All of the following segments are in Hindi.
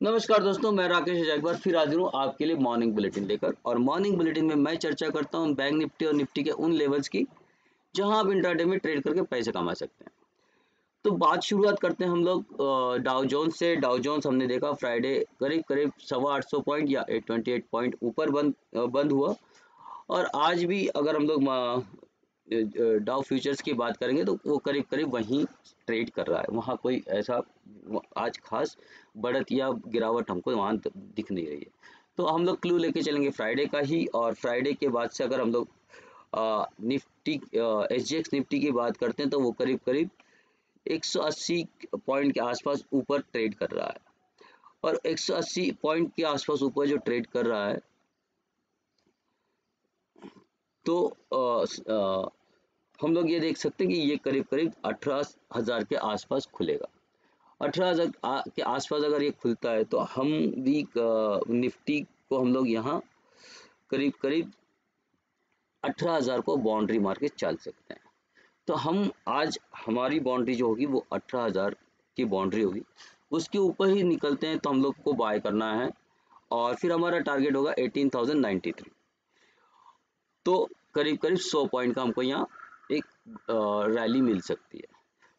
नमस्कार दोस्तों, मैं राकेश एक बार फिर हाजिर हूँ आपके लिए मॉर्निंग बुलेटिन लेकर और मॉर्निंग बुलेटिन में मैं चर्चा करता हूँ बैंक निफ्टी और निफ्टी के उन लेवल्स की, जहाँ आप इंटरडे में ट्रेड करके पैसे कमा सकते हैं। तो बात शुरुआत करते हैं हम लोग डाउ जोन्स से। डाउ जोन्स हमने देखा फ्राइडे करीब करीब सवा आठ सौ पॉइंट या एट ट्वेंटी एट पॉइंट ऊपर बंद बंद हुआ। और आज भी अगर हम लोग डाउ फ्यूचर्स की बात करेंगे तो वो करीब करीब वहीं ट्रेड कर रहा है। वहाँ कोई ऐसा आज खास बढ़त या गिरावट हमको वहाँ दिख नहीं रही है। तो हम लोग क्लू लेके चलेंगे फ्राइडे का ही और फ्राइडे के बाद से अगर हम लोग निफ्टी जी एक्स निफ्टी की बात करते हैं तो वो करीब करीब 180 पॉइंट के आसपास ऊपर ट्रेड कर रहा है। और 180 पॉइंट के आसपास ऊपर जो ट्रेड कर रहा है तो आ, हम लोग ये देख सकते हैं कि ये करीब करीब अठारह हज़ार के आसपास खुलेगा। अठारह हज़ार के आसपास अगर ये खुलता है तो हम भी निफ्टी को हम लोग यहाँ करीब करीब अठारह हज़ार को बाउंड्री मार के चल सकते हैं। तो हम आज, हमारी बाउंड्री जो होगी, वो अठारह हज़ार की बाउंड्री होगी। उसके ऊपर ही निकलते हैं तो हम लोग को बाय करना है, और फिर हमारा टारगेट होगा एटीन थाउज़ेंड नाइन्टी थ्री तो करीब करीब सौ पॉइंट का हमको यहाँ रैली मिल सकती है।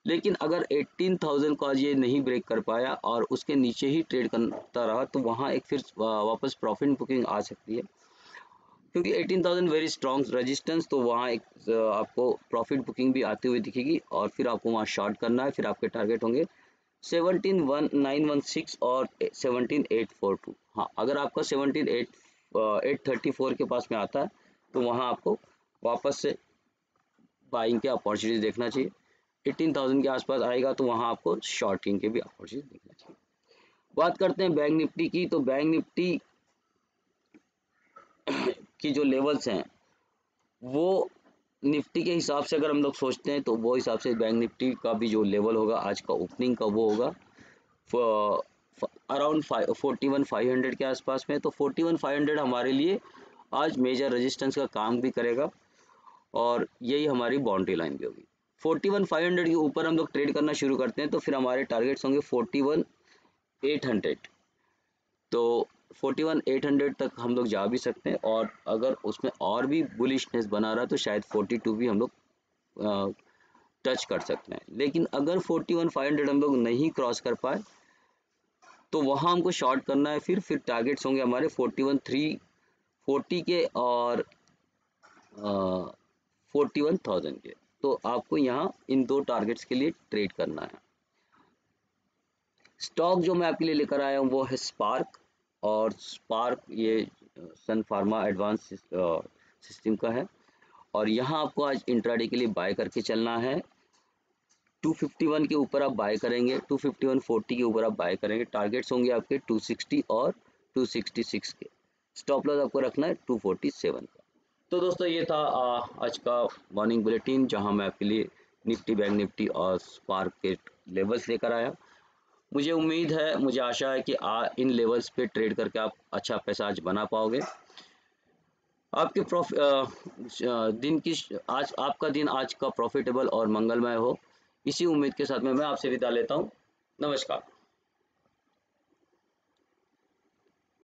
लेकिन अगर 18,000 को ये नहीं ब्रेक कर पाया और उसके नीचे ही ट्रेड करता रहा तो वहाँ एक फिर वापस प्रॉफिट बुकिंग आ सकती है। क्योंकि 18,000 वेरी स्ट्रॉन्ग रेजिस्टेंस तो वहाँ एक आपको प्रॉफिट बुकिंग भी आती हुई दिखेगी और फिर आपको वहाँ शॉर्ट करना है फिर आपके टारगेट होंगे seventeen one nine one six और सेवनटीन एट फोर टू हाँ अगर आपका seventeen eight eight thirty four के पास में आता है तो वहाँ आपको वापस से बाइंग के अपॉर्चुनिटीज़ देखना चाहिए। एटीन थाउज़ेंड के आसपास आएगा तो वहाँ आपको शॉर्टिंग के भी अपॉर्चुनिटी देखना चाहिए। बात करते हैं बैंक निफ्टी की तो बैंक निफ्टी की जो लेवल्स हैं, वो निफ्टी के हिसाब से अगर हम लोग सोचते हैं तो वो हिसाब से बैंक निफ्टी का भी जो लेवल होगा, आज का ओपनिंग का वो होगा around forty one five hundred के आसपास में। तो फोर्टी वन फाइव हंड्रेड हमारे लिए आज मेजर रेजिस्टेंस का काम भी करेगा। और यही हमारी बाउंड्री लाइन भी होगी। फोर्टी वन फाइव हंड्रेड के ऊपर हम लोग ट्रेड करना शुरू करते हैं तो फिर हमारे टारगेट्स होंगे फोर्टी वन एट हंड्रेड तो फोर्टी वन एट हंड्रेड तक हम लोग जा भी सकते हैं और अगर उसमें और भी बुलिशनेस बना रहा तो शायद फोर्टी टू भी हम लोग टच कर सकते हैं। लेकिन अगर फोर्टी वन फाइव हंड्रेड हम लोग नहीं क्रॉस कर पाए तो वहाँ हमको शॉर्ट करना है फिर फिर टारगेट्स होंगे हमारे फोर्टी वन थ्री फोर्टी के और फोर्टी वन थाउज़ेंड के। तो आपको यहाँ इन दो टारगेट्स के लिए ट्रेड करना है। स्टॉक जो मैं आपके लिए लेकर आया हूँ, वो है स्पार्क और स्पार्क ये सन फार्मा एडवांस सिस्टम का है। और यहाँ आपको आज इंट्राडे के लिए बाय करके चलना है। 251 के ऊपर आप बाय करेंगे 251 40 के ऊपर आप बाय करेंगे। टारगेट्स होंगे आपके 260 और 266 के। स्टॉप लॉस आपको रखना है 247 का। तो दोस्तों ये था आज का मॉर्निंग बुलेटिन जहाँ मैं आपके लिए निफ्टी बैंक निफ्टी और स्पार्क के लेवल्स लेकर आया। मुझे उम्मीद है मुझे आशा है कि आ, इन लेवल्स पे ट्रेड करके आप अच्छा पैसा आज बना पाओगे। आपके प्रॉफ दिन की आज आपका दिन आज का प्रॉफिटेबल और मंगलमय हो। इसी उम्मीद के साथ में मैं आपसे विदा लेता हूँ। नमस्कार।